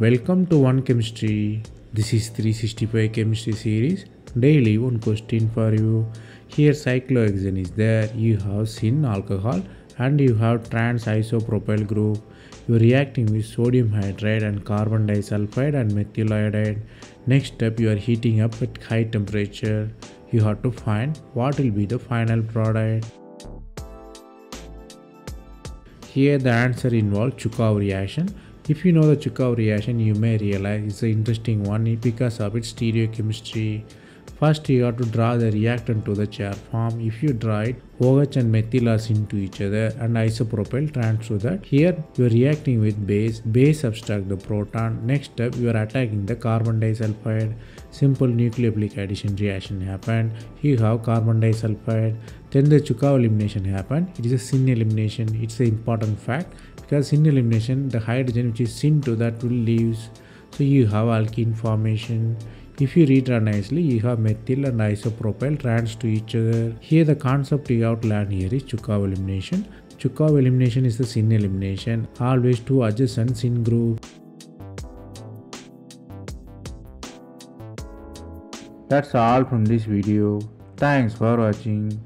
Welcome to One Chemistry. This is 365 Chemistry series. Daily one question for you. Here cyclohexane is there. You have syn alcohol and you have trans isopropyl group. You are reacting with sodium hydride and carbon disulfide and methyl iodide. Next step you are heating up at high temperature. You have to find what will be the final product. Here the answer involves Chugaev reaction. If you know the Chugaev reaction, you may realize it's an interesting one because of its stereochemistry. First, you have to draw the reactant to the chair form. If you draw it, OH and methyl are syn to each other and isopropyl trans to that. Here, you are reacting with base. Base subtract the proton. Next step, you are attacking the carbon disulfide. Simple nucleophilic addition reaction happened. You have carbon disulfide. Then the Chugaev elimination happened. It is a syn elimination. It's an important fact because syn elimination, the hydrogen which is syn to that will leaves. So you have alkene formation. If you redraw nicely, you have methyl and isopropyl trans to each other. Here the concept you have to learn here is Chugaev elimination. Chugaev elimination is the syn elimination. Always two adjacent syn group. That's all from this video. Thanks for watching.